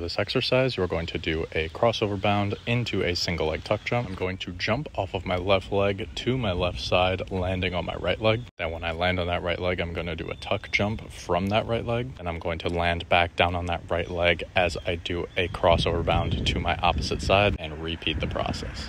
For this exercise, you're going to do a crossover bound into a single leg tuck jump. I'm going to jump off of my left leg to my left side, landing on my right leg. Then when I land on that right leg, I'm going to do a tuck jump from that right leg. And I'm going to land back down on that right leg as I do a crossover bound to my opposite side and repeat the process.